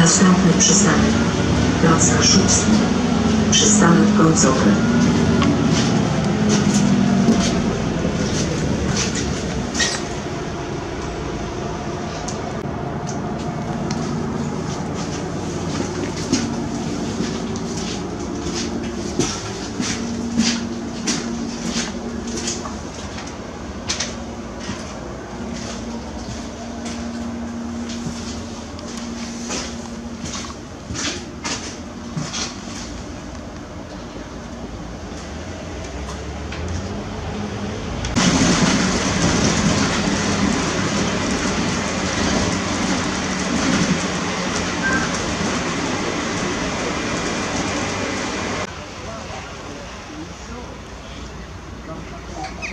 Następny przystanek. Plac Kaszubski. Przystanek końcowy. Vamos